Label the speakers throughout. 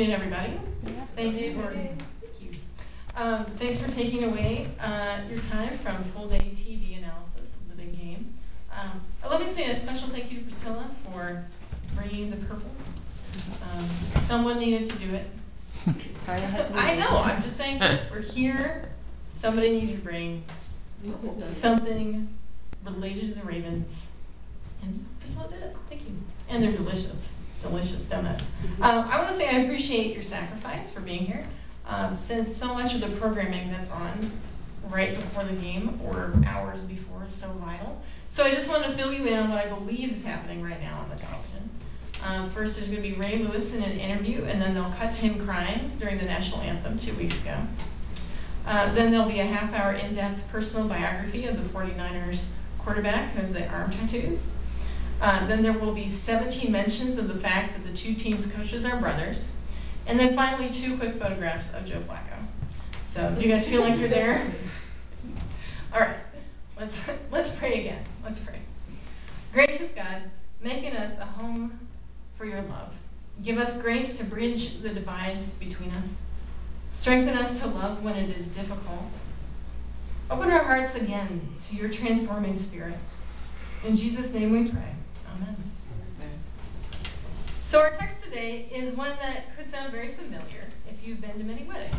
Speaker 1: Good everybody. Thanks for thank you. Um, thanks for taking away uh, your time from full day TV analysis of the big game. Um, let me say a special thank you to Priscilla for bringing the purple. Um, someone needed to do it.
Speaker 2: Sorry, I had to.
Speaker 1: I know. I'm just saying we're here. Somebody needed to bring something related to the Ravens, and Priscilla did it. Thank you. And they're delicious delicious donuts. Um, I want to say I appreciate your sacrifice for being here. Um, since so much of the programming that's on right before the game or hours before is so vital. So I just want to fill you in on what I believe is happening right now on the television. Um, first, there's going to be Ray Lewis in an interview, and then they'll cut to him crying during the national anthem two weeks ago. Uh, then there'll be a half-hour in-depth personal biography of the 49ers quarterback who has the arm tattoos. Uh, then there will be 17 mentions of the fact that the two teams' coaches are brothers. And then finally, two quick photographs of Joe Flacco. So, do you guys feel like you're there? All right, let's, let's pray again. Let's pray. Gracious God, making us a home for your love. Give us grace to bridge the divides between us. Strengthen us to love when it is difficult. Open our hearts again to your transforming spirit. In Jesus' name we pray. So our text today is one that could sound very familiar if you've been to many weddings.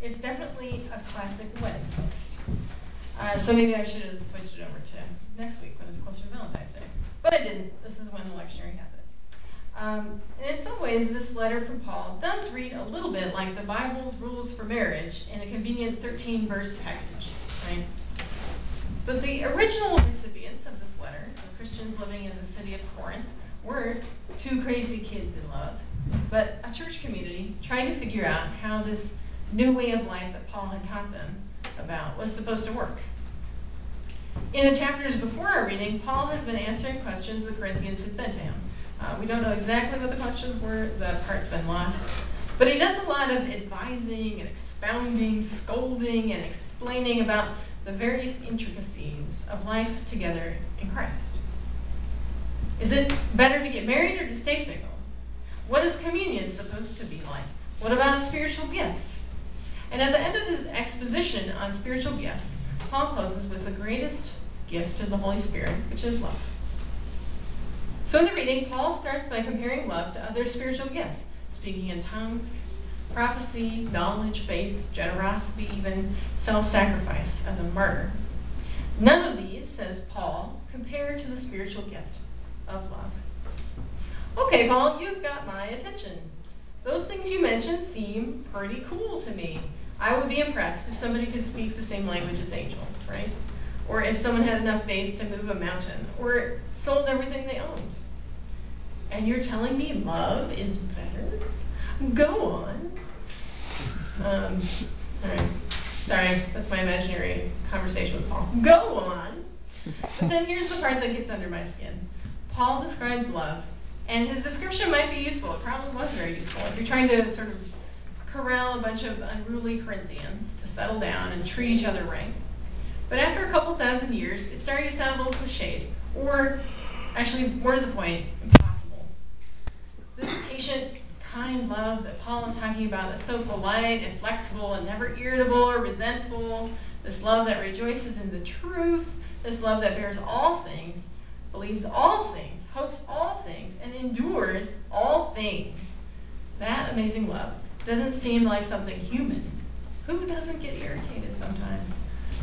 Speaker 1: It's definitely a classic wedding text. Uh, so maybe I should have switched it over to next week when it's closer to Valentine's Day. But I didn't. This is when the lectionary has it. Um, and in some ways, this letter from Paul does read a little bit like the Bible's rules for marriage in a convenient 13 verse package, right? But the original recipients of this letter Christians living in the city of Corinth weren't two crazy kids in love, but a church community trying to figure out how this new way of life that Paul had taught them about was supposed to work. In the chapters before our reading, Paul has been answering questions the Corinthians had sent to him. Uh, we don't know exactly what the questions were, the part's been lost. But he does a lot of advising and expounding, scolding, and explaining about the various intricacies of life together in Christ. Is it better to get married or to stay single? What is communion supposed to be like? What about spiritual gifts? And at the end of his exposition on spiritual gifts, Paul closes with the greatest gift of the Holy Spirit, which is love. So in the reading, Paul starts by comparing love to other spiritual gifts, speaking in tongues, prophecy, knowledge, faith, generosity, even self-sacrifice as a martyr. None of these, says Paul, compare to the spiritual gift of love. Okay, Paul, you've got my attention. Those things you mentioned seem pretty cool to me. I would be impressed if somebody could speak the same language as angels, right? Or if someone had enough faith to move a mountain, or sold everything they owned. And you're telling me love is better? Go on. Um, all right. Sorry, that's my imaginary conversation with Paul. Go on. But then here's the part that gets under my skin. Paul describes love, and his description might be useful. It probably was very useful. If you're trying to sort of corral a bunch of unruly Corinthians to settle down and treat each other right. But after a couple thousand years, it's starting to sound a little cliched, or actually, more to the point, impossible. This patient, kind love that Paul is talking about is so polite and flexible and never irritable or resentful. This love that rejoices in the truth, this love that bears all things, believes all things, hopes all things, and endures all things. That amazing love doesn't seem like something human. Who doesn't get irritated sometimes?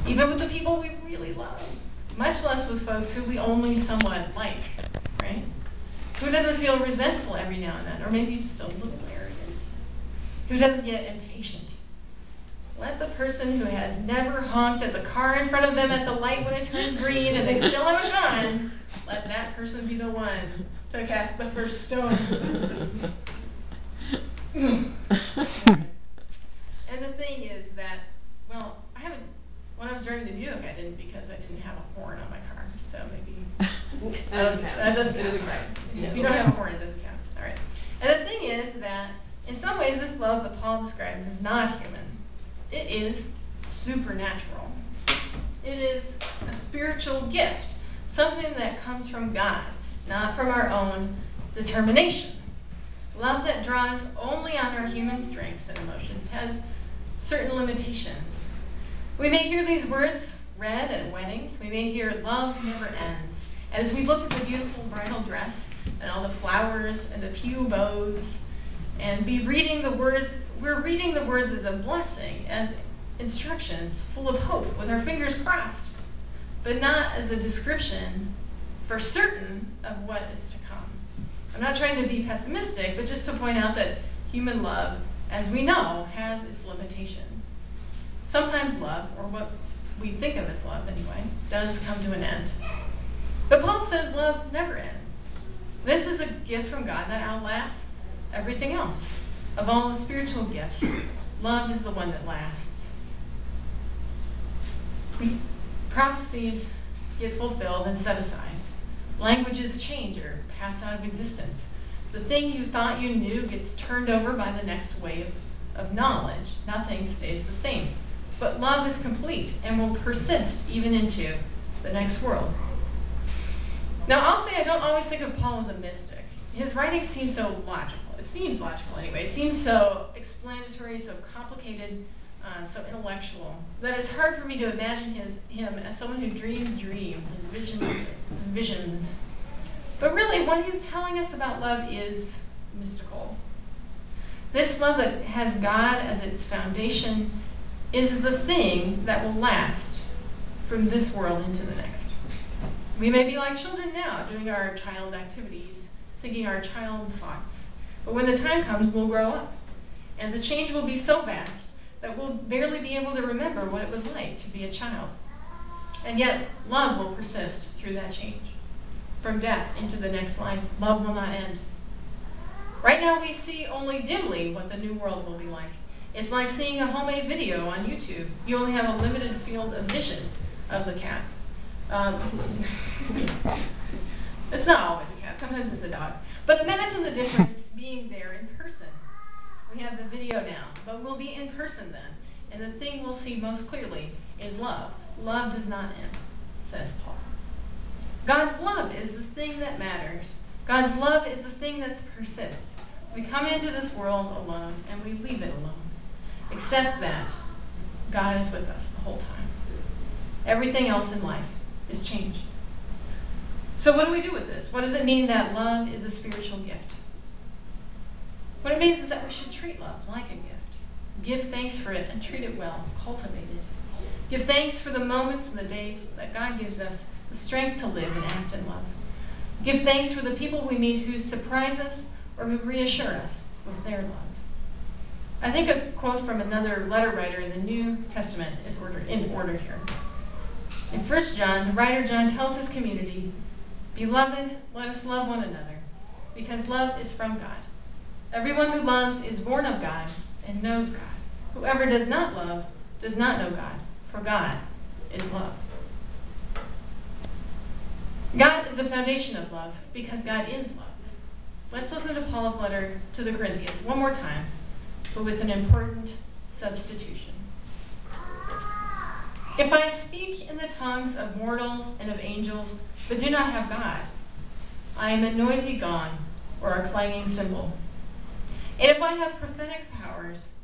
Speaker 1: Even with the people we really love. Much less with folks who we only somewhat like, right? Who doesn't feel resentful every now and then, or maybe just a little arrogant? Who doesn't get impatient? Let the person who has never honked at the car in front of them at the light when it turns green and they still haven't gone let that person be the one to cast the first stone. and the thing is that, well, I haven't, when I was driving the Buick, I didn't because I didn't have a horn on my car, so maybe.
Speaker 2: that um, doesn't count.
Speaker 1: That doesn't count, right. If you don't have a horn, it doesn't count. All right. And the thing is that, in some ways, this love that Paul describes is not human. It is supernatural. It is a spiritual gift something that comes from God, not from our own determination. Love that draws only on our human strengths and emotions has certain limitations. We may hear these words read at weddings. We may hear love never ends. And as we look at the beautiful bridal dress and all the flowers and the few bows, and be reading the words, we're reading the words as a blessing, as instructions full of hope with our fingers crossed, but not as a description for certain of what is to come. I'm not trying to be pessimistic, but just to point out that human love, as we know, has its limitations. Sometimes love, or what we think of as love anyway, does come to an end. But Paul says love never ends. This is a gift from God that outlasts everything else. Of all the spiritual gifts, love is the one that lasts. Prophecies get fulfilled and set aside. Languages change or pass out of existence. The thing you thought you knew gets turned over by the next wave of knowledge. Nothing stays the same. But love is complete and will persist even into the next world. Now, I'll say I don't always think of Paul as a mystic. His writing seems so logical. It seems logical anyway. It seems so explanatory, so complicated, um, so intellectual, that it's hard for me to imagine his, him as someone who dreams dreams and visions visions. But really, what he's telling us about love is mystical. This love that has God as its foundation is the thing that will last from this world into the next. We may be like children now, doing our child activities, thinking our child thoughts. But when the time comes, we'll grow up. And the change will be so vast that we'll barely be able to remember what it was like to be a child. And yet, love will persist through that change. From death into the next life, love will not end. Right now, we see only dimly what the new world will be like. It's like seeing a homemade video on YouTube. You only have a limited field of vision of the cat. Um, it's not always a cat, sometimes it's a dog. But imagine the difference being there in person. We have the video now, but we'll be in person then. And the thing we'll see most clearly is love. Love does not end, says Paul. God's love is the thing that matters. God's love is the thing that persists. We come into this world alone and we leave it alone. Except that God is with us the whole time. Everything else in life is changed. So, what do we do with this? What does it mean that love is a spiritual gift? What it means is that we should treat love like a gift. Give thanks for it and treat it well, cultivate it. Give thanks for the moments and the days that God gives us the strength to live and act in love. Give thanks for the people we meet who surprise us or who reassure us with their love. I think a quote from another letter writer in the New Testament is order, in order here. In 1 John, the writer John tells his community, Beloved, let us love one another, because love is from God. Everyone who loves is born of God and knows God. Whoever does not love does not know God, for God is love. God is the foundation of love because God is love. Let's listen to Paul's letter to the Corinthians one more time but with an important substitution. If I speak in the tongues of mortals and of angels, but do not have God, I am a noisy gong or a clanging cymbal. And if I have prophetic powers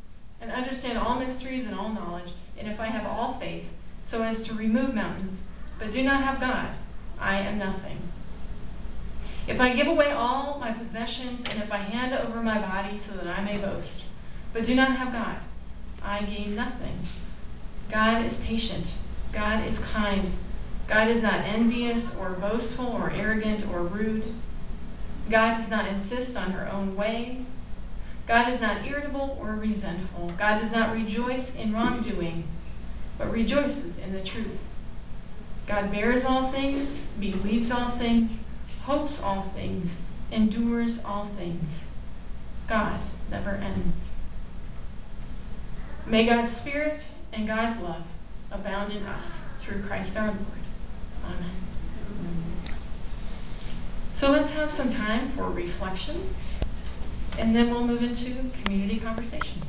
Speaker 1: and understand all mysteries and all knowledge, and if I have all faith so as to remove mountains, but do not have God, I am nothing. If I give away all my possessions, and if I hand over my body so that I may boast, but do not have God. I gain nothing. God is patient. God is kind. God is not envious or boastful or arrogant or rude. God does not insist on her own way. God is not irritable or resentful. God does not rejoice in wrongdoing, but rejoices in the truth. God bears all things, believes all things, hopes all things, endures all things. God never ends. May God's Spirit and God's love abound in us through Christ our Lord. Amen. So let's have some time for reflection, and then we'll move into community conversation.